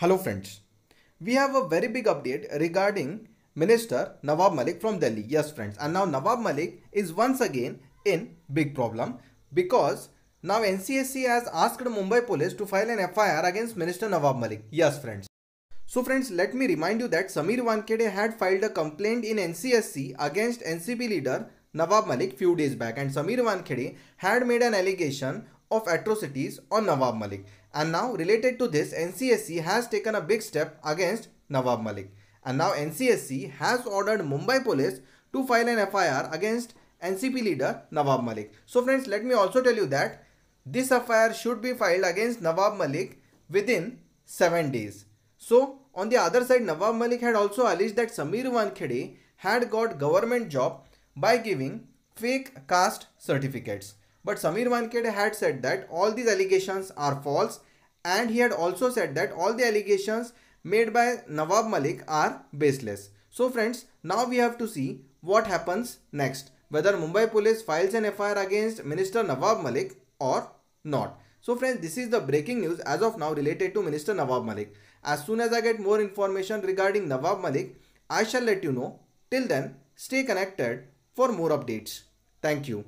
Hello friends. We have a very big update regarding Minister Nawab Malik from Delhi. Yes friends. And now Nawab Malik is once again in big problem because now NCSC has asked Mumbai police to file an FIR against Minister Nawab Malik. Yes friends. So friends, let me remind you that Sameer Wankhede had filed a complaint in NCSC against NCP leader Nawab Malik few days back and Sameer Wankhede had made an allegation of atrocities on Nawab Malik. And now related to this, NCSC has taken a big step against Nawab Malik. And now NCSC has ordered Mumbai police to file an FIR against NCP leader Nawab Malik. So friends, let me also tell you that this FIR should be filed against Nawab Malik within 7 days. So on the other side, Nawab Malik had also alleged that Sameer Wankhede had got government job by giving fake caste certificates. But Sameer Wankhede had said that all these allegations are false and he had also said that all the allegations made by Nawab Malik are baseless. So friends, now we have to see what happens next. Whether Mumbai police files an FIR against Minister Nawab Malik or not. So friends, this is the breaking news as of now related to Minister Nawab Malik. As soon as I get more information regarding Nawab Malik, I shall let you know. Till then, stay connected for more updates. Thank you.